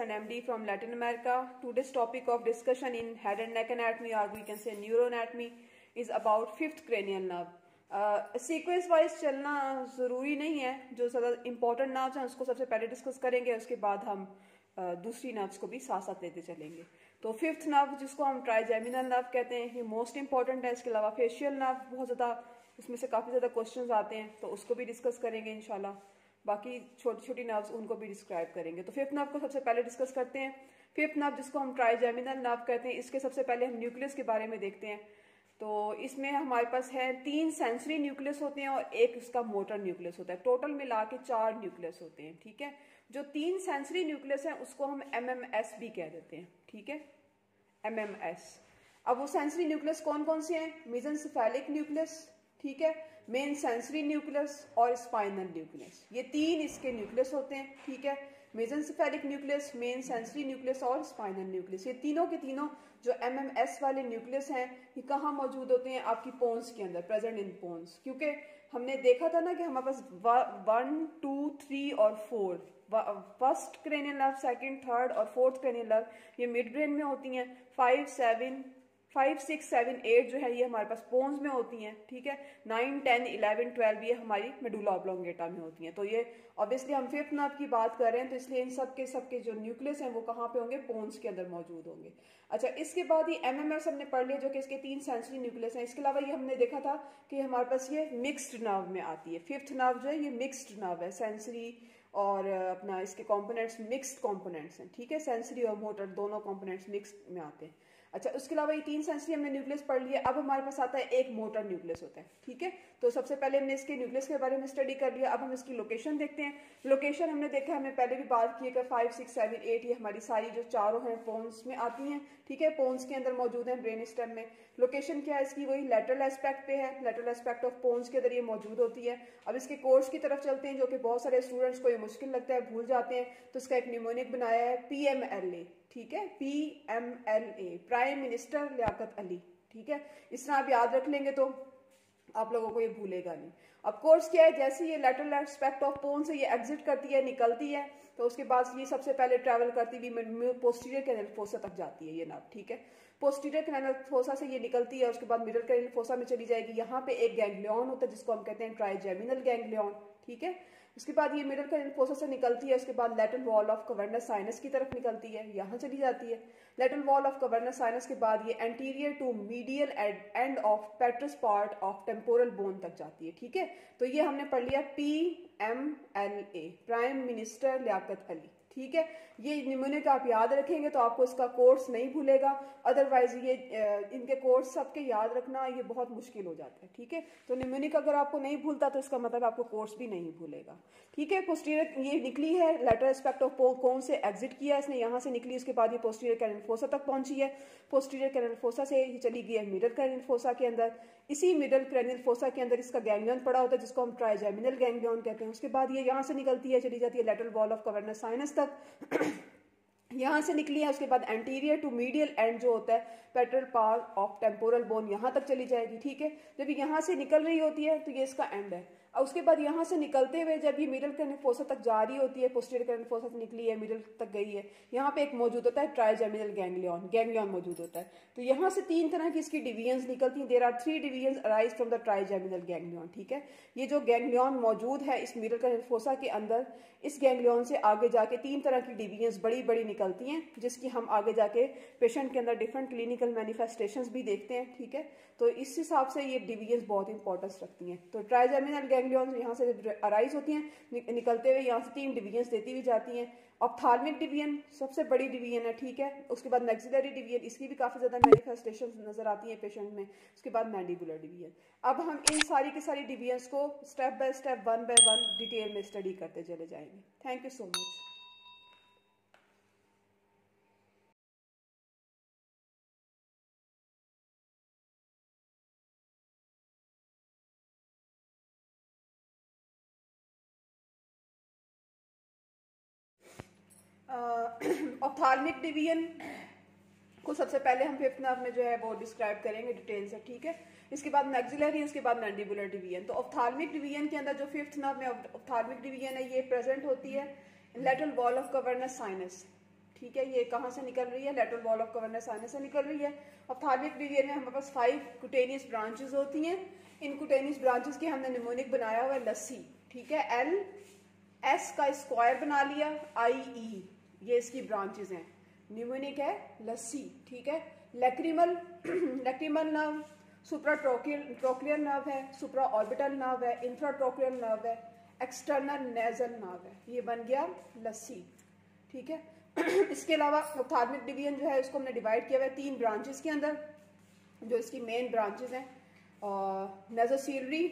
And MD from Latin America. Today's topic of discussion in head and neck anatomy or we can say neuroanatomy is about fifth cranial nerve. Sequence wise चलना ज़रूरी नहीं है। जो ज़्यादा important nerves हैं उसको सबसे पहले डिस्कस करेंगे उसके बाद हम uh, दूसरी नर्व्स को भी साथ साथ लेते चलेंगे। तो फिफ्थ नर्व जिसको हम ट्राइजेमिनल नर्व कहते हैं ये मोस्ट इंपॉर्टेंट है। इसके अलावा फेशियल नर्व बहुत ज़्यादा इसमें से काफ़ी ज़्यादा क्वेश्चन आते हैं तो उसको भी डिस्कस करेंगे इनशाला बाकी छोटी छोटी नर्व्स उनको भी डिस्क्राइब करेंगे। तो फिफ्थ नर्व को सबसे पहले डिस्कस करते हैं। फिफ्थ नर्व जिसको हम ट्राइजेमिनल नर्व कहते हैं इसके सबसे पहले हम न्यूक्लियस के बारे में देखते हैं। तो इसमें हमारे पास है तीन सेंसरी न्यूक्लियस होते हैं और एक इसका मोटर न्यूक्लियस होता है। टोटल मिला के चार न्यूक्लियस होते हैं, ठीक है? जो तीन सेंसरी न्यूक्लियस है, उसको हम एम एम एस भी कह देते हैं, ठीक है? एम एम एस अब वो सेंसरी न्यूक्लियस कौन कौन से हैं? मिजनसिफेलिक न्यूक्लियस ठीक है? मेन सेंसरी न्यूक्लियस और स्पाइनल न्यूक्लियस ये तीन इसके न्यूक्लियस होते हैं, ठीक है? Mesencephalic nucleus main sensory nucleus और स्पाइनल न्यूक्लियस ये तीनों के तीनों जो एम एम एस वाले न्यूक्लियस हैं, ये कहाँ मौजूद होते हैं? आपकी पोन्स के अंदर प्रेजेंट इन पोन्स क्योंकि हमने देखा था ना कि हमारे पास वन टू थ्री और four first cranial nerve second third और फोर्थ क्रेनियल नर्व ये मिड ब्रेन में होती हैं. Five seven five, six, seven, eight जो है, ये हमारे पास पोन्स में होती हैं, ठीक है? नाइन, टेन, इलेवन, ट्वेल्व ये हमारी मेडुला ऑब्लोंगेटा में होती हैं। तो ये ऑब्वियसली हम फिफ्थ नर्व की बात कर रहे हैं तो इसलिए इन सब के सब के जो न्यूक्लियस हैं, वो कहाँ पे होंगे? पोन्स के अंदर मौजूद होंगे। अच्छा इसके बाद ये एम एम एस हमने पढ़ लिया, जो कि इसके तीन सेंसरी न्यूक्लियस हैं। इसके अलावा ये हमने देखा था कि हमारे पास ये मिक्सड नर्व में आती है। फिफ्थ नर्व जो है, ये मिक्सड नर्व है। सेंसरी और अपना इसके कॉम्पोनेंट्स मिक्सड कॉम्पोनेंट्स हैं, ठीक है? सेंसरी और मोटर दोनों कॉम्पोनेंट्स मिक्स में आते हैं। अच्छा उसके अलावा ये तीन सेंसरी हमने न्यूक्लियस पढ़ लिया, अब हमारे पास आता है एक मोटर न्यूक्लियस होता है, ठीक है? तो सबसे पहले हमने इसके न्यूक्लियस के बारे में स्टडी कर लिया, अब हम इसकी लोकेशन देखते हैं। लोकेशन हमने देखा, हमने पहले भी बात की है फाइव सिक्स सेवन एट ये हमारी सारी जो चारों हैं पोन्स में आती हैं, ठीक है? पोन्स के अंदर मौजूद हैं ब्रेन स्टेम में। लोकेशन क्या है इसकी? वही लेटरल एस्पेक्ट पे है। लेटरल एस्पेक्ट ऑफ़ पोन्स के अंदर ये मौजूद होती है। अब इसके कोर्स की तरफ़ चलते हैं, जो कि बहुत सारे स्टूडेंट्स को ये मुश्किल लगता है, भूल जाते हैं। तो इसका एक न्यूमोनिक बनाया है पी एम एल ए ठीक है? P M L A prime minister Liaquat Ali, ठीक है? इस तरह आप याद रख लेंगे तो आप लोगों को ये भूलेगा नहीं। अब कोर्स क्या है? जैसे ये लेटरल एस्पेक्ट ऑफ़ पोन से ये एग्जिट करती है, निकलती है तो उसके बाद ये सबसे पहले ट्रैवल करती हुई पोस्टीरियर कैनल फोसा तक जाती है ये नाप ठीक है? पोस्टीरियर कैनल फोसा से ये निकलती है, उसके बाद मिडल कैनल फोसा में चली जाएगी। यहाँ पे एक गैंग्लियन होता है, जिसको हम कहते हैं ट्राइजेमिनल गैंग्लियन ठीक है? उसके बाद ये मिडल कैनल फोसा से निकलती है उसके बाद lateral wall of cavernous sinus की तरफ़ निकलती है, यहाँ चली जाती है। Lateral wall of cavernous sinus के बाद ये anterior to medial end of petrous part of temporal bone तक जाती है, ठीक है? तो ये हमने पढ़ लिया P M L A prime minister Liaquat Ali ठीक है? ये निमोनिक आप याद रखेंगे तो आपको इसका कोर्स नहीं भूलेगा। अदरवाइज़ ये इनके कोर्स सबके याद रखना ये बहुत मुश्किल हो जाता है, ठीक है? तो निमोनिक अगर आपको नहीं भूलता तो इसका मतलब आपको कोर्स भी नहीं भूलेगा, ठीक है? पोस्टीरियर ये निकली है लेटर एस्पेक्ट ऑफ़ कौन से एग्जिट किया इसने, यहाँ से निकली उसके बाद ये पोस्टीरियर कैनल फोसा तक पहुँची है। पोस्टीरियर कैनल फोसा से ये चली गई है मिडल कैनलफोसा के अंदर। इसी मिडल क्रैनियल फोसा के अंदर इसका गैंग्लियन पड़ा होता है, जिसको हम ट्राइजेमिनल गैंग्लियन कहते हैं। उसके बाद ये यहाँ से निकलती है, चली जाती है lateral wall of cavernous sinus तक। यहाँ से निकली है, उसके बाद एंटीरियर टू मीडियल एंड जो होता है petrous part of temporal bone यहाँ तक चली जाएगी, ठीक है? जब यहाँ से निकल रही होती है तो ये इसका एंड है। और उसके बाद यहाँ से निकलते हुए जब ये मिडल फोसा तक जा रही होती है पोस्टीरियर फोसा से निकली है मिडल तक गई है, यहाँ पे एक मौजूद होता है ट्राइजेमिनल गैंग्लियन गैंग्लियन मौजूद होता है। तो यहाँ से तीन तरह की इसकी डिवीज़न निकलती हैं। There are three division arise from the trigeminal ganglion ठीक है? ये जो गैंग्लियन मौजूद है इस मिडल फोसा के अंदर, इस गैंग्लियन से आगे जाके तीन तरह की डिवीज़न बड़ी बड़ी निकलती हैं, जिसकी हम आगे जाके पेशेंट के अंदर डिफरेंट क्लिनिकल मैनिफेस्टेशन भी देखते हैं, ठीक है? तो इस हिसाब से ये डिवीज़न बहुत इंपॉर्टेंस रखती हैं। तो ट्राइजेमिनल गैंग्लियन यहाँ से अराइज होती हैं निकलते हुए यहाँ से तीन डिवीज़न देती हुई जाती हैं। ऑप्थार्मिक डिवीज़न सबसे बड़ी डिवीज़न है, ठीक है? उसके बाद मैक्सिलरी डिवीज़न इसकी भी काफ़ी ज़्यादा मैनिफेस्टेशन नज़र आती है पेशेंट में। उसके बाद मैंडिबुलर डिवीज़न अब हम इन सारी की सारी डिवीजन्स को step by step one by one detail में स्टडी करते चले जाएँगे। Thank you so much ophthalmic division को सबसे पहले हम फिफ्थ नर्व में जो है वो डिस्क्राइब करेंगे डिटेल से ठीक है? इसके बाद मैक्सिलरी उसके बाद मैंडिबुलर डिवीज़न तो ऑप्थालमिक डिवीज़न के अंदर जो फिफ्थ नर्व में ऑप्थालमिक डिवीज़न है ये प्रेजेंट होती है lateral wall of cavernous sinus ठीक है ये कहाँ से निकल रही है? Lateral wall of cavernous sinus से निकल रही है। ऑप्थालमिक डिवीज़न में हमारे पास फाइव कुटेनियस ब्रांचेस होती हैं। इन कुटेनियस ब्रांचेस के हमने निमोनिक बनाया हुआ है लस्सी। ठीक है एल एस का स्क्वायर बना लिया आई ई e, ये इसकी ब्रांचेज हैं। न्यूमोनिक है लस्सी ठीक है? Lacrimal lacrimal nerve supra trochlear nerve है सुप्रा ऑर्बिटल नर्व है इंफ्रा इंफ्राट्रोक्लियर नर्व है एक्सटर्नल नेजल नर्व है। ये बन गया लस्सी ठीक है? इसके अलावा ऑप्थाल्मिक डिवीज़न जो है, इसको हमने डिवाइड किया हुआ है तीन ब्रांचेस के अंदर, जो इसकी मेन ब्रांचेस हैं नेजोसीलरी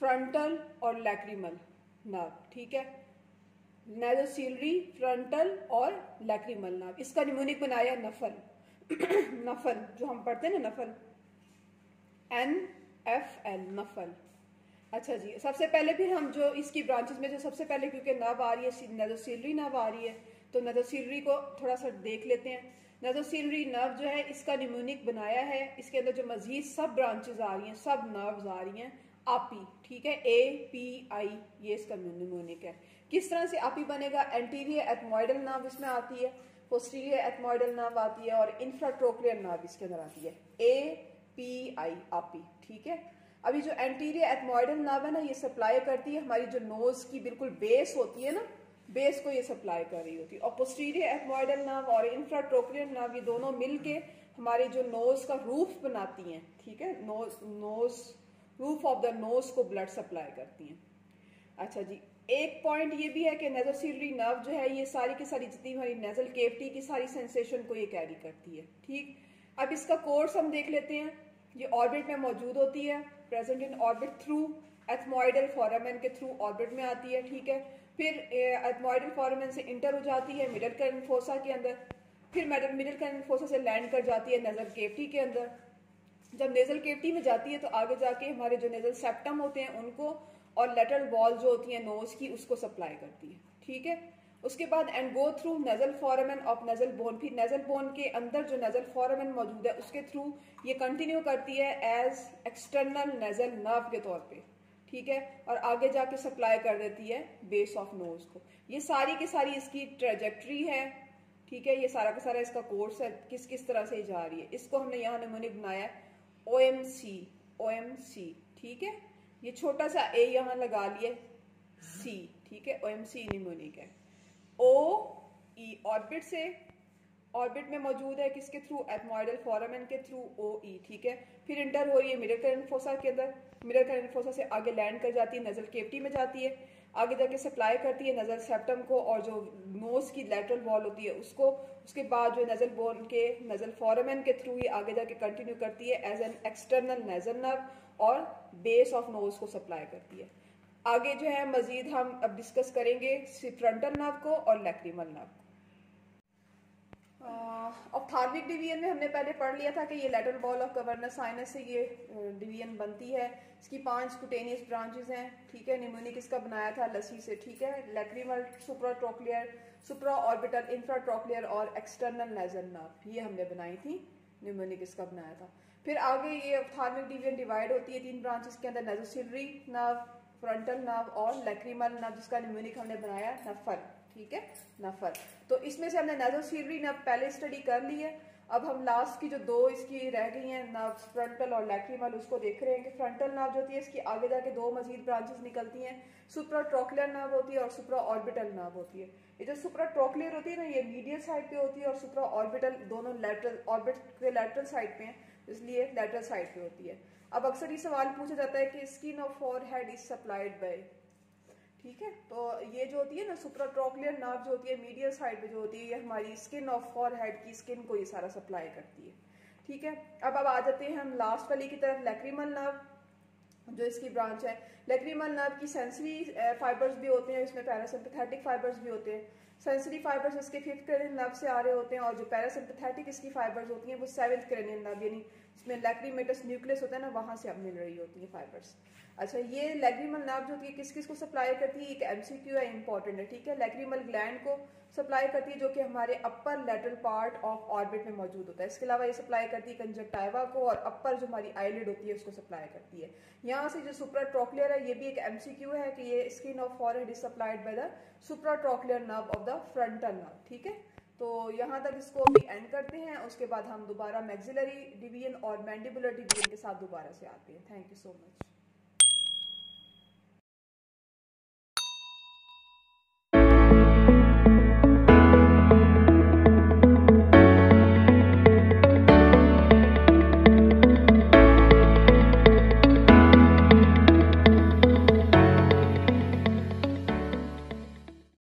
फ्रंटल और लैक्रिमल नर्व ठीक है? नेजोसीलरी फ्रंटल और लैक्रिमल नाव इसका निमोनिक बनाया नफल। नफल, जो हम पढ़ते हैं ना, नफल। एन एफ़ एल, नफल। अच्छा जी, सबसे पहले फिर हम जो इसकी ब्रांचेस में जो सबसे पहले, क्योंकि नव आ रही है नेजोसीलरी नव आ रही है तो नेजोसीलरी को थोड़ा सा देख लेते हैं। नेजोसीलरी नर्व जो है, इसका निमोनिक बनाया है। इसके अंदर जो मजीद सब ब्रांचेस आ रही हैं, सब नर्व्स आ रही हैं, आपी ठीक है? ए, पी, आई, ये इसका निमोनिक है। किस तरह से आपी बनेगा? एंटीरियर एथमोइडल नाव इसमें आती है पोस्टीरियर एथमोइडल नाव आती है और इंफ्राट्रोक्लियर नाव इसके अंदर आती है। ए पी आई आपी, ठीक है? अभी जो एंटीरियर एथमोइडल नाव है ना, ये सप्लाई करती है, हमारी जो नोज़ की बिल्कुल बेस होती है ना बेस को ये सप्लाई कर रही होती है। और पोस्टीरियर एथमोइडल नाव और इंफ्राट्रोक्लियर नाव ये दोनों मिलके हमारे जो नोज़ का रूफ बनाती हैं, ठीक है? Nose nose roof of the nose को ब्लड सप्लाई करती हैं। अच्छा जी एक पॉइंट ये भी है कि नेजोसिलरी नर्व जो है, ये सारी की सारी जितनी हमारी नेजल केवटी की सारी सेंसेशन को ये कैरी करती है, ठीक? अब इसका कोर्स हम देख लेते हैं। ये ऑर्बिट में मौजूद होती है present in orbit through ethmoidal foramen के थ्रू ऑर्बिट में आती है, ठीक है? फिर एथमोइडल फॉरमेन से इंटर हो जाती है मिडल करंट फोसा के अंदर, फिर मिडल करंट फोसा से लैंड कर जाती है नेजल केवटी के अंदर। जब नेजल केवटी में जाती है तो आगे जाके हमारे जो नेजल सेप्टम होते हैं, उनको और लेटरल वॉल जो होती है नोज़ की, उसको सप्लाई करती है। ठीक है? उसके बाद and go through nasal foramen of nasal bone फिर नजल बोन के अंदर जो नजल फॉरमन मौजूद है, उसके थ्रू ये कंटिन्यू करती है एज एक्सटर्नल नजल नर्व के तौर पे। ठीक है? और आगे जाके सप्लाई कर देती है बेस ऑफ़ नोज़ को। ये सारी की सारी इसकी ट्रेजेक्ट्री है। ठीक है? ये सारा का सारा इसका कोर्स है, किस किस तरह से जा रही है। इसको हमने यहाँ नमूने बनाया O M C O M C ठीक है? ये छोटा सा ए यहाँ लगा लिए सी ठीक है? ओ एम सी निमोनिक है। ओ ई ऑर्बिट से। ऑर्बिट में मौजूद है किसके थ्रू एथमोइडल फॉरमेन के थ्रू ओ ई ठीक है? फिर इंटर हो रही है मिरर करंट के अंदर। मिरर करंट से आगे लैंड कर जाती है नजल केवटी में जाती है। आगे जाके सप्लाई करती है नजल सेप्टम को और जो नोज़ की लेटरल वॉल होती है उसको, उसके बाद जो नजल बोन के नजल फॉरमेन के थ्रू ही आगे जाके कंटिन्यू करती है as an external nasal nerve और बेस ऑफ़ नोज़ को सप्लाई करती है। आगे जो है मजीद हम अब डिस्कस करेंगे फ्रंटल नर्व को और लैक्रिमल नर्व को। ऑप्थार्मिक डिवीज़न में हमने पहले पढ़ लिया था कि ये lateral wall of cavernous sinus से ये डिवीज़न बनती है। इसकी पाँच कुटेनियस ब्रांचेस हैं, ठीक है? निमोनिक इसका बनाया था? लस्सी से, ठीक है? Lacrimal supratrochlear supra orbital infratrochlear और एक्सटर्नल नेजल नर्व ये हमने बनाई थी। निमोनिक इसका बनाया था? फिर आगे ये ऑप्थाल्मिक डिवीज़न डिवाइड होती है तीन ब्रांचेस के अंदर नेजोसिलरी नर्व फ्रंटल नर्व और लैक्रीमल नर्व जिसका न्यूमेनिक हमने बनाया, नफर। ठीक है? नफर तो इसमें से हमने नेजोसिलरी नर्व पहले स्टडी कर ली है। अब हम लास्ट की जो दो इसकी रह गई हैं नर्व फ्रंटल और लैक्रीमल उसको देख रहे हैं कि फ्रंटल नर्व जो होती है, इसकी आगे जाके दो मजीद ब्रांचेस निकलती हैं। सुप्रा ट्रोक्लियर नर्व होती है और सुप्रा ऑर्बिटल नर्व होती है। ये जो सुप्रा ट्रोक्लियर होती है ना, ये मीडियल साइड पे होती है और सुप्रा ऑर्बिटल दोनों लेटरल ऑर्बिट के लेटरल साइड पे हैं, इसलिए लेटर साइड पे होती है। अब अक्सर ये सवाल पूछा जाता है कि skin of forehead is supplied by ठीक है? तो ये जो होती है ना सुप्राट्रोक्लियर नर्व जो होती है मीडियल साइड पे जो होती है, ये हमारी स्किन ऑफ़ फॉर हेड की स्किन को ये सारा सप्लाई करती है। ठीक है? अब अब आ जाते हैं हम लास्ट वाली की तरफ़ लेक्रीमल नर्व जो इसकी ब्रांच है। लेक्रीमल नर्व की सेंसरी फाइबर्स भी होते हैं, इसमें पैरासिम्पथेटिक फाइबर्स भी होते हैं। सेंसरी फाइबर्स इसके फिफ्थ क्रेनियल नर्व से आ रहे होते हैं और जो पैरासिम्पथेटिक इसकी फाइबर्स होती हैं, वो सेवन्थ क्रेनियल नर्व यानी इसमें लेक्रीमेटस न्यूक्लियस होता है ना, वहाँ से अब मिल रही होती हैं फाइबर्स अच्छा ये लेग्रीमल नर्व जो होती है किस किस को सप्लाई करती है, एक एमसीक्यू है इंपॉर्टेंट है, ठीक है? लेग्रीमल ग्लैंड को सप्लाई करती है, जो कि हमारे upper lateral part of orbit में मौजूद होता है। इसके अलावा ये सप्लाई करती है कंजक्टाइवा को और अपर जो हमारी आईलिड होती है, उसको सप्लाई करती है। यहाँ से जो सुप्राट्रोक्लियर है, ये भी एक एमसीक्यू है कि ये skin of forehead is supplied by the supratrochlear nerve of the frontal nerve ठीक है? तो यहाँ तक इसको अभी एंड करते हैं, उसके बाद हम दोबारा मैक्सिलरी डिवीज़न और मैंडिबुलर डिवीज़न के साथ दोबारा से आते हैं। Thank you so much